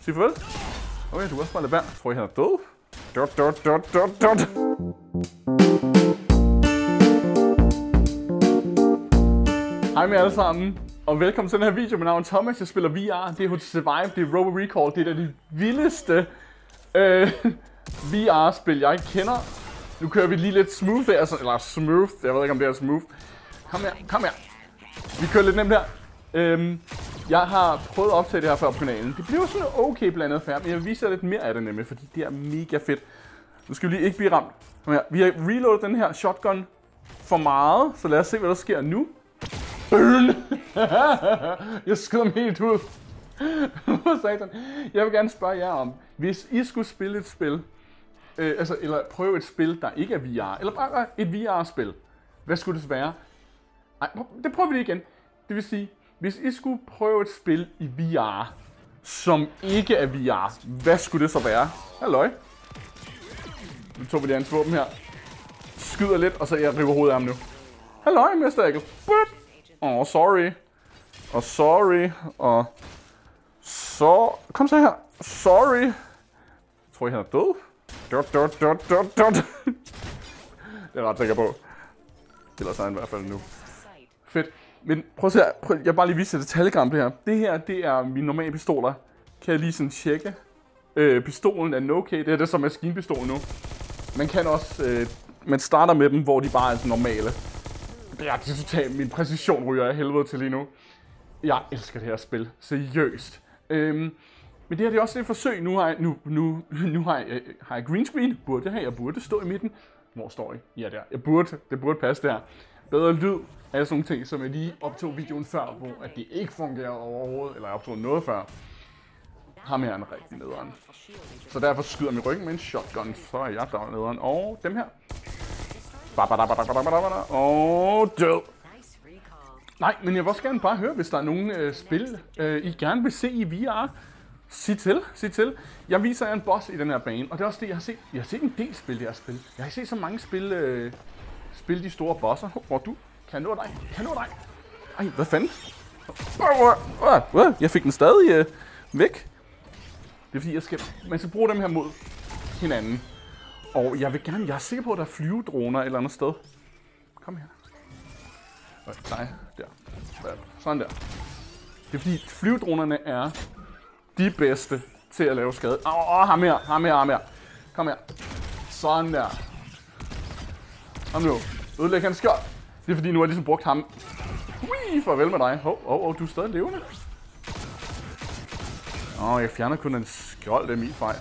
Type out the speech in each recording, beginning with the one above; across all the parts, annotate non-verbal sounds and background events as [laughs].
Sig farvel. Okay, du er også bare lade være. Tror I, han er død? Dot, dot, dot, dot, dot. Hej med alle sammen, og velkommen til den her video. Mit navn er Thomas, jeg spiller VR, det er HTC Survive, det er Robo Recall, det er de vildeste øh, [laughs] VR-spil, jeg kender. Nu kører vi lige lidt smooth der, altså, eller smooth, jeg ved ikke om det er smooth. Kom her, kom her. Vi kører lidt nemt her. Øhm, jeg har prøvet at optage det her før på kanalen. Det bliver sådan okay blandet færd, men jeg viser lidt mere af det nemlig, fordi det er mega fedt. Nu skal vi lige ikke blive ramt. Vi har reloadet den her shotgun for meget, så lad os se, hvad der sker nu. Burn! [laughs] jeg skyder mig helt ud. [laughs] Satan. Jeg vil gerne spørge jer om, hvis I skulle spille et spil, øh, altså, eller prøve et spil, der ikke er VR, eller bare et VR-spil, hvad skulle det være? Nej, det prøver vi lige igen. Det vil sige, hvis I skulle prøve et spil i VR, som ikke er VR, hvad skulle det så være? Halløj. Nu tog vi lige hans våben her. Skyder lidt, og så jeg river hovedet af ham nu. Halløj, Mr. Eagle. Boop. oh, sorry. Og sorry. Og så... Kom så her. Sorry. Tror I, han er død? Dot, dot, dot, dot, dot. det er jeg ret sikker på. Ellers er han i hvert fald nu. Fedt. Men prøv at se her. Prøv, jeg vil bare lige vise jer detaljegram det her. Det her, det er mine normale pistoler. Kan jeg lige sådan tjekke. Øh, pistolen er okay. Det er det som maskinpistol nu. Man kan også... Øh, man starter med dem, hvor de bare er altså normale. Det er totalt... Min præcision ryger jeg helvede til lige nu. Jeg elsker det her spil. Seriøst. Øhm, men det her det er også et forsøg. Nu har jeg, nu, nu, nu har jeg, har jeg green screen. Burde jeg have. Jeg burde stå i midten. Hvor står jeg? Ja, der. Jeg burde, det burde passe der. Bedre lyd. Alle sådan nogle ting, som jeg lige optog videoen før, hvor at det ikke fungerer overhovedet. Eller jeg optog noget før. Ham her er en rigtig nederen. Så derfor skyder min ryggen med en shotgun. Så er jeg der nederen. Og dem her. Og død. Nej, men jeg vil også gerne bare høre, hvis der er nogle øh, spil, øh, I gerne vil se i VR. Sig til, sig til. Jeg viser jer en boss i den her bane, og det er også det, jeg har set. Jeg har set en del spil, det her spil. Jeg har set så mange spil, øh, spil de store bosser. Hvor du kan nå dig, kan nå dig. Ej, hvad fanden? Jeg fik den stadig øh, væk. Det er fordi, jeg skal, man skal bruge dem her mod hinanden. Og jeg vil gerne, jeg er sikker på, at der er flyvedroner et eller andet sted. Kom her. Nej, der. Sådan der. Det er fordi, flyvedronerne er de bedste til at lave skade. Åh, oh, oh, ham her, ham her, ham her. Kom her. Sådan der. Kom nu. Ødelæg hans skjold. Det er fordi, nu har jeg ligesom brugt ham. Ui, farvel med dig. Hov, oh, oh, du er stadig levende. Åh, oh, jeg fjerner kun en skjold, det er min fejl.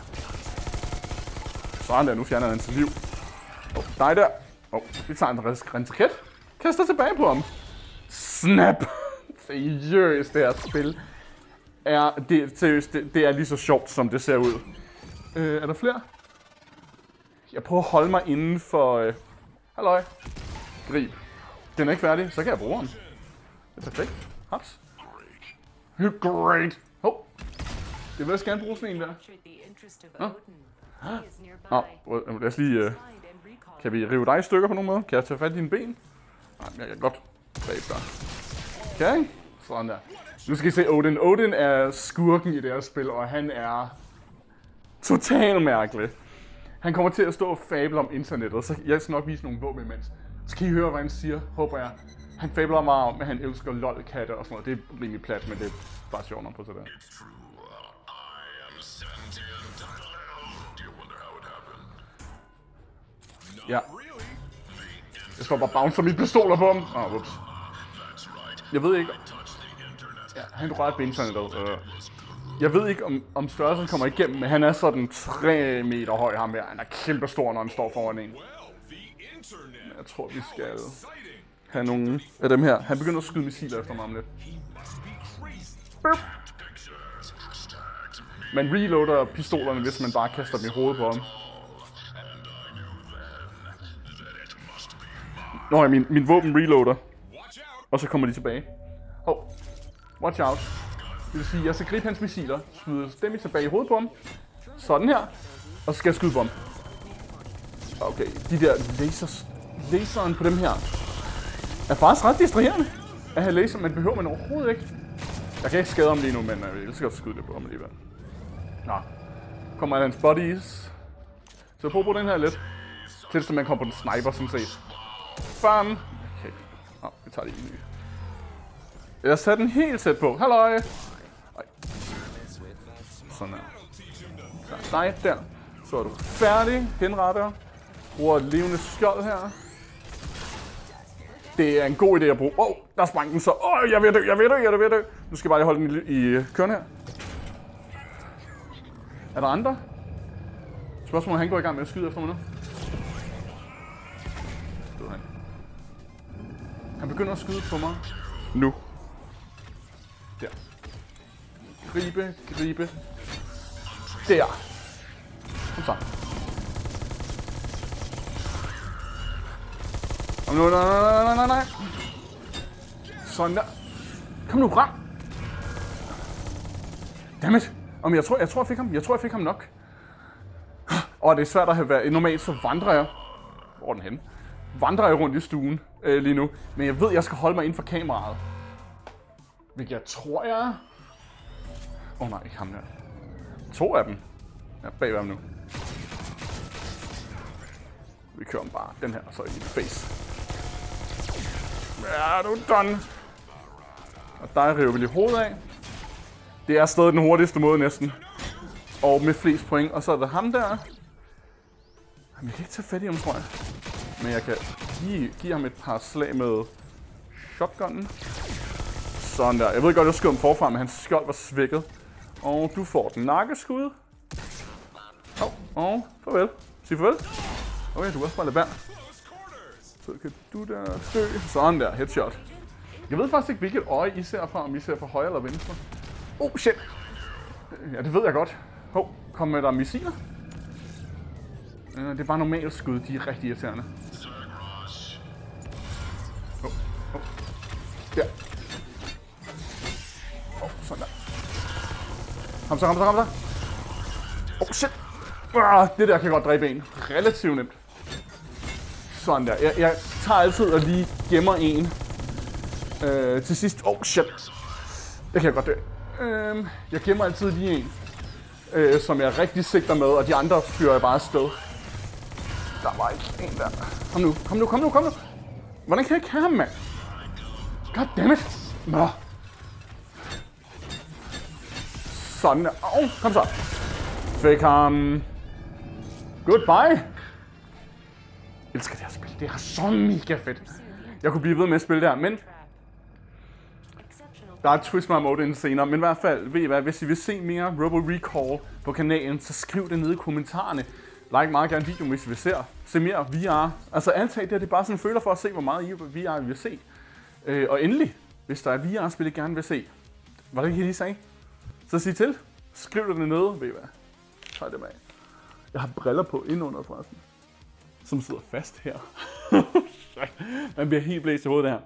Sådan der, nu fjerner jeg hans liv. Oh, dig der. Åh, oh, vi tager en rensket. Kaster tilbage på ham. Snap! [laughs] Seriøst, det her spil er, det, seriøst, det, det er lige så sjovt, som det ser ud. Øh, er der flere? Jeg prøver at holde mig inden for... Øh... Halløj. Grib. Den er ikke færdig, så kan jeg bruge den. Det er perfekt. Haps. Great. Hov. Oh. Det vil jeg gerne bruge sådan en der. Nå. Nå, lad os lige... Uh... Kan vi rive dig i stykker på nogen måde? Kan jeg tage fat i dine ben? Nej, jeg kan godt greb dig. Okay, sådan der. Nu skal I se Odin. Odin er skurken i det her spil, og han er total mærkelig. Han kommer til at stå og fable om internettet, så jeg skal nok vise nogle våben imens. Så kan I høre, hvad han siger, håber jeg. Han fabler meget om, at han elsker lolkatte og sådan noget. Det er rimelig plat, men det er bare sjovt nok på sådan der. Ja. Jeg skal bare bounce mine pistoler på ham. Åh, oh, ups. Jeg ved ikke... Ja, han rørte ved internettet. Øh. Jeg ved ikke, om, om størrelsen kommer igennem, men han er sådan 3 meter høj, ham her. Han er kæmpe stor, når han står foran en. Men jeg tror, vi skal have nogle af dem her. Han begynder at skyde missiler efter mig om lidt. Man reloader pistolerne, hvis man bare kaster dem i hovedet på ham. Nå min, min våben reloader. Og så kommer de tilbage. Hov. Oh. Watch out. Det vil sige, jeg skal gribe hans missiler, smide dem tilbage i hovedet på ham. Sådan her. Og så skal jeg skyde på ham. Okay, de der lasers, laseren på dem her, er faktisk ret distraherende. At have laser, men behøver man overhovedet ikke. Jeg kan ikke skade ham lige nu, men øh, jeg vil elsker at skyde det på ham alligevel. Nå. Kommer hans buddies. Så jeg prøver at bruge den her lidt. Til som man kommer på den sniper, sådan set. Bam! Okay. Nå, vi tager det en ny. Jeg satte sat den helt sæt på. Halløj! Sådan her. Så, nej, der. Så er du færdig. Henretter. Bruger et levende skjold her. Det er en god idé at bruge. Åh, oh, der sprang den så. Åh, oh, jeg vil dø, jeg vil dø, jeg vil dø. Nu skal jeg bare lige holde den i, i øh, køren her. Er der andre? Spørgsmålet er, han går i gang med at skyde efter mig nu. Død han. Han begynder at skyde på mig. Nu. Der. Gribe, gribe. Der. Kom så. Kom nu, nej, nej, nej, nej, nej. Sådan der. Kom nu frem. Dammit. Om jeg tror, jeg tror, jeg fik ham. Jeg tror, jeg fik ham nok. Og det er svært at have været. Normalt så vandrer jeg. Hvor er den henne? Vandrer jeg rundt i stuen øh, lige nu. Men jeg ved, jeg skal holde mig inden for kameraet. Hvilket jeg tror, jeg er. Åh oh, nej, ikke ham der. To af dem. Jeg er bagved ham nu. Vi kører bare den her, og så i dit face. Ja, du er done. Og der river vi lige hovedet af. Det er stadig den hurtigste måde næsten. Og med flest point. Og så er der ham der. Jamen, jeg kan ikke tage fat i ham, tror jeg. Men jeg kan lige give ham et par slag med shotgunnen. Sådan der. Jeg ved godt, jeg skød ham forfra, men hans skjold var svækket. Og du får den nakkeskud. Og, og farvel. Sig farvel. Okay, du er også bare lidt værd. Så kan du der dø. Sådan der, headshot. Jeg ved faktisk ikke, hvilket øje I ser fra, om I ser fra højre eller venstre. Oh, shit. Ja, det ved jeg godt. Hov, kom med der missiler? Øh, det er bare normalt skud, de er rigtig irriterende. Oh, oh. Der. Kom så, kom så, kom så. Oh, shit. Ah, det der kan godt dræbe en. Relativt nemt. Sådan der. Jeg, jeg tager altid og lige gemmer en. Øh, til sidst. Oh, shit. Det kan jeg godt dø. Øh, jeg gemmer altid lige en, øh, som jeg rigtig sigter med, og de andre fyrer jeg bare afsted. Der var ikke en der. Kom nu, kom nu, kom nu, kom nu. Hvordan kan jeg ikke have ham, mand? Goddammit. Nå. Sådan der. Oh, kom så. Fik ham. Mm. Goodbye. Jeg elsker det her spil. Det er så mega fedt. Jeg kunne blive ved med at spille det her, men der er et twist my mode inden senere, men i hvert fald, ved I hvad, hvis I vil se mere Robo Recall på kanalen, så skriv det nede i kommentarerne. Like meget gerne videoen, hvis I vil se, se mere VR. Altså antag det, det er bare sådan en føler for at se, hvor meget I VR I vil se. Øh, og endelig, hvis der er VR-spil, I gerne vil se, var det ikke lige sagde? Så sig til. Skriv det ned, ved I hvad. Tag det med. Jeg har briller på indenunder forresten. Som sidder fast her. [laughs] Man bliver helt blæst i hovedet her.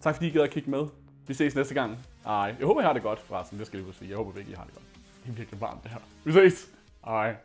Tak fordi I gider at kigge med. Vi ses næste gang. Ej, jeg håber, I har det godt, forresten. Det skal jeg lige sige. Jeg håber virkelig, I har det godt. Det er virkelig varmt, det her. Vi ses. Ej.